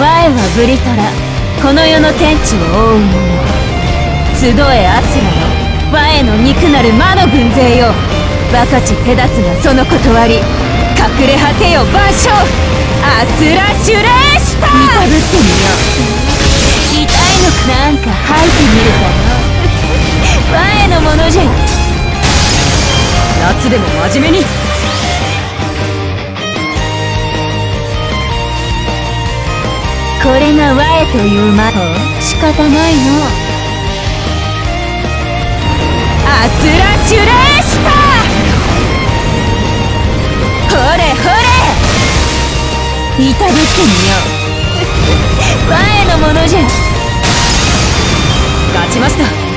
ブリトラこの世の天地を覆う者。集えアスラの我への肉なる魔の軍勢よ。バカち手立つがその断り隠れ果てよ万象アスラシュレーシター見たぶってみよう。痛いのかなんか吐いてみるかな我へのものじゃ。夏でも真面目にこれが我へという魔法仕方ないの。アスラシュレーシタほれほれ。いたぶってみよう。我へのものじゃ。勝ちました。